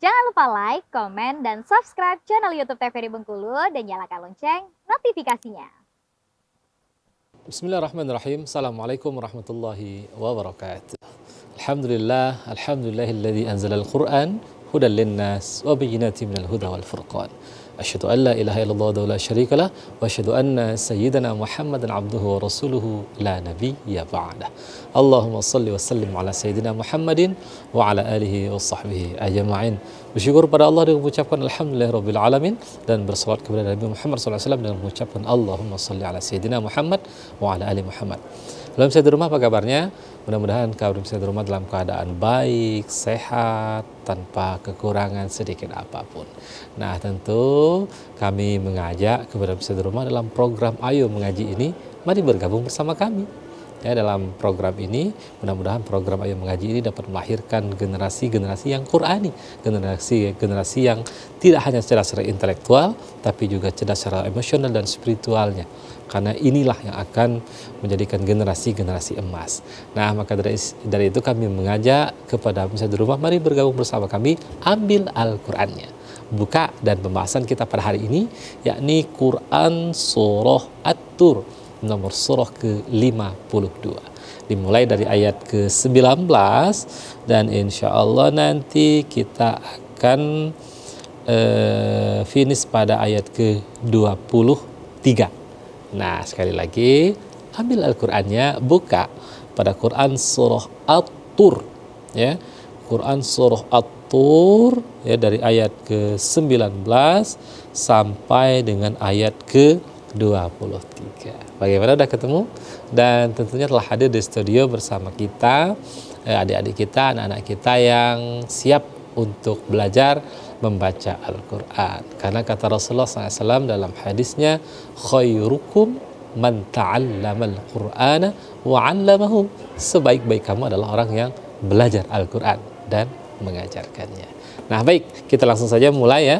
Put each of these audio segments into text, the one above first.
Jangan lupa like, komen, dan subscribe channel YouTube TVRI Bengkulu dan nyalakan lonceng notifikasinya. Bismillahirrahmanirrahim. Assalamualaikum warahmatullahi wabarakatuh. Alhamdulillah, alhamdulillahilladzi anzala al-Qur'an هدى للناس وبينات من الهدى والفرقان أشهد أن لا إله إلا الله ولا شريك له وأشهد أن سيدنا محمدا عبده ورسوله لا نبي بعده اللهم صل وسلم على سيدنا محمد وعلى آله وصحبه أجمعين Bersyukur pada Allah dengan mengucapkan Alhamdulillah Rabbil Alamin dan bersolat kepada Nabi Muhammad SAW dengan mengucapkan Allahumma salli ala Sayyidina Muhammad wa ala Ali Muhammad. Dalam saya di rumah apa kabarnya? Mudah-mudahan kabar saya di rumah dalam keadaan baik, sehat, tanpa kekurangan sedikit apa pun. Nah tentu kami mengajak kepada saya di rumah dalam program Ayo Mengaji ini, mari bergabung bersama kami. Ya, dalam program ini, mudah-mudahan program Ayo Mengaji ini dapat melahirkan generasi-generasi yang Qurani, generasi-generasi yang tidak hanya cerdas secara intelektual, tapi juga cerdas secara emosional dan spiritualnya karena inilah yang akan menjadikan generasi-generasi emas. Nah, maka dari, dari itu kami mengajak kepada misalnya di rumah, mari bergabung bersama kami, ambil Al-Qur'annya. Buka dan pembahasan kita pada hari ini, yakni Quran Surah At-Tur, nomor surah ke-52. Dimulai dari ayat ke-19 dan insya Allah nanti kita akan uh, finish pada ayat ke-23. Nah, sekali lagi, ambil Al-Qur'annya, buka pada Quran surah At-Tur ya. Quran surah At-Tur ya dari ayat ke-19 sampai dengan ayat ke-23. Bagaimana udah ketemu? Dan tentunya telah hadir di studio bersama kita eh, adik-adik kita, anak-anak kita yang siap untuk belajar membaca Al-Quran. Karena kata Rasulullah SAW dalam hadisnya, khairukum man ta'allama al-Qur'ana wa 'allamahu. Sebaik-baik kamu adalah orang yang belajar Al-Quran dan mengajarkannya. Nah baik, kita langsung saja mulai ya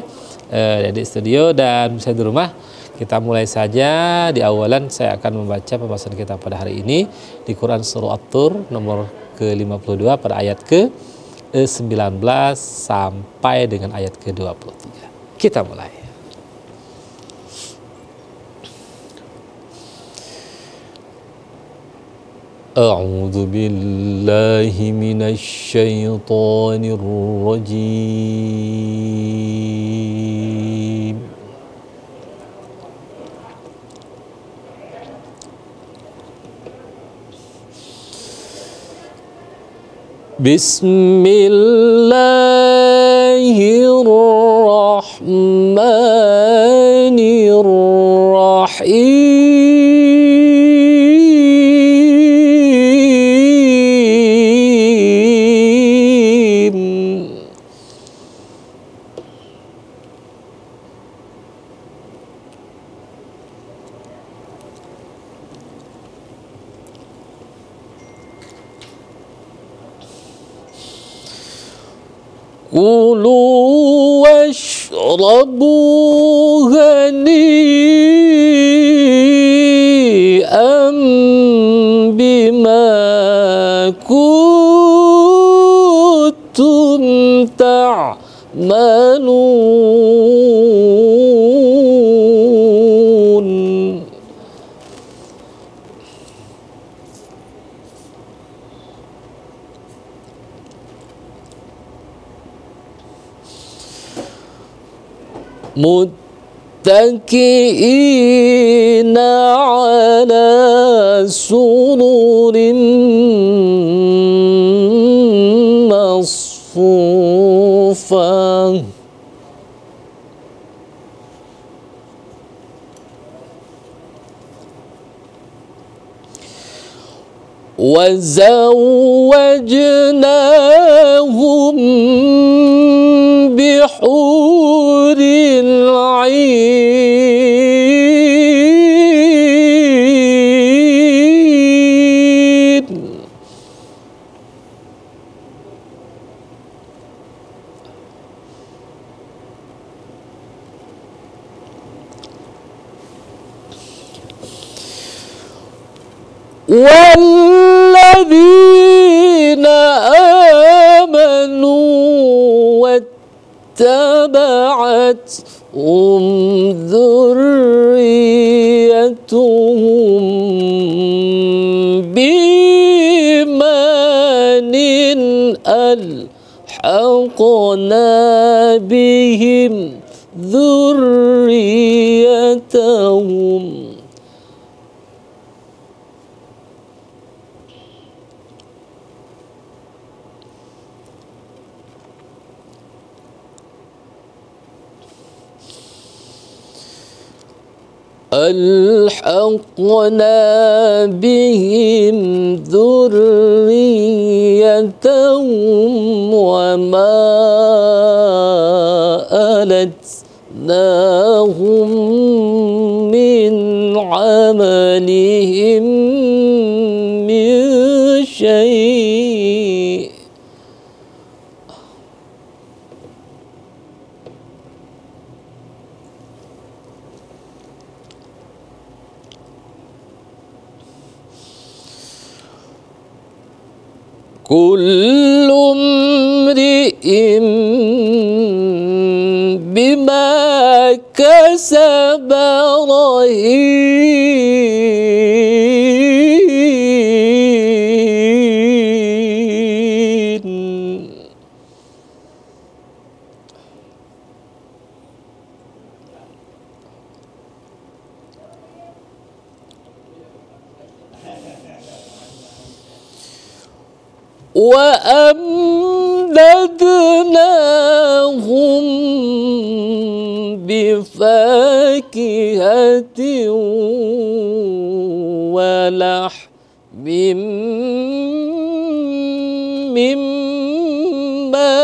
eh, di studio dan bisa di rumah. Kita mulai saja di awalan saya akan membaca pembahasan kita pada hari ini di Quran Surah At-Tur nomor ke-52 pada ayat ke 19 sampai dengan ayat ke-23. Kita mulai. أعوذ بالله من الشيطان الرجيم بسم الله الرحمن كلوا واشربوا هنيئا بما كنتم تعملون. متكئين على سرر مصفوفة. وزوجناهم بحور العين. والذين ألحقنا بهم ذريتهم. ألحقنا بهم ذريتهم وما ألتناهم من عملهم من شيء كل امرئ بما كسب رهين. وأمددناهم بفاكهة ولحم مما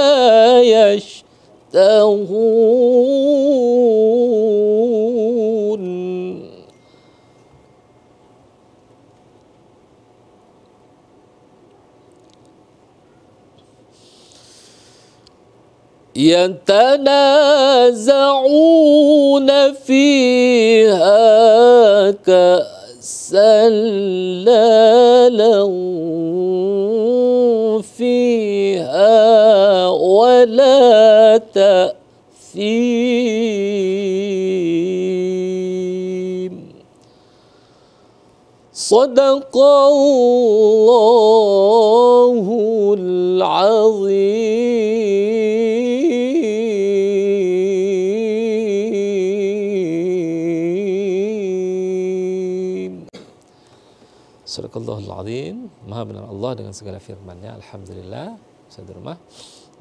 يشتهون. يتنازعون فيها كأسا لا فيها ولا تأثيم. صدق الله العظيم. Sadaqallahul Azim Maha benar Allah dengan segala firman-Nya. Alhamdulillah. Saudara rumah.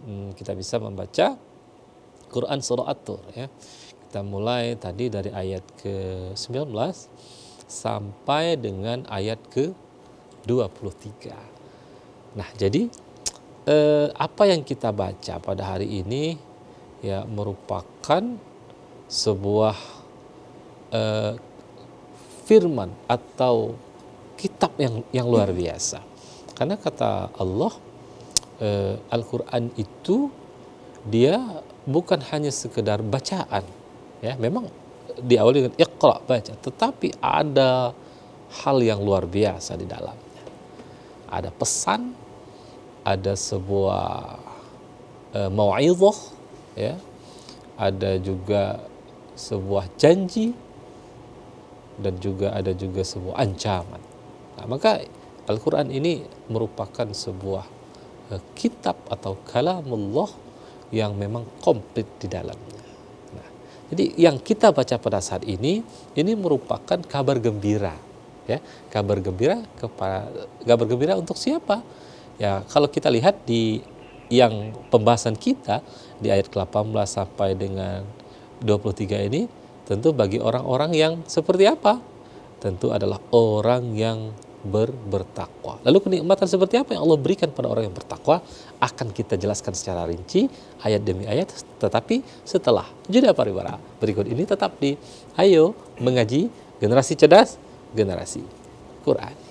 Hmm, Kita bisa membaca Quran Surah At-Tur ya. Kita mulai tadi dari ayat ke-19 Sampai dengan ayat ke-23. Nah jadi eh, Apa yang kita baca pada hari ini Ya merupakan Sebuah eh, Firman atau kitab yang yang luar biasa. Karena kata Allah eh, Al-Qur'an itu dia bukan hanya sekedar bacaan ya, memang diawali dengan iqra baca, tetapi ada hal yang luar biasa di dalamnya. Ada pesan, ada sebuah eh, mau'izah ya. Ada juga sebuah janji dan juga ada juga sebuah ancaman. Nah, maka Al-Quran ini merupakan sebuah uh, kitab atau kalamullah yang memang komplit di dalamnya. Nah, jadi yang kita baca pada saat ini, ini merupakan kabar gembira. Ya, kabar gembira kepada kabar gembira untuk siapa? Ya, kalau kita lihat di yang pembahasan kita di ayat ke-18 sampai dengan 23 ini tentu bagi orang-orang yang seperti apa? Tentu adalah orang yang ber bertakwa. Lalu kenikmatan seperti apa yang Allah berikan pada orang yang bertakwa akan kita jelaskan secara rinci ayat demi ayat tetapi setelah jeda paribara berikut ini tetap di Ayo Mengaji Generasi Cerdas Generasi Quran.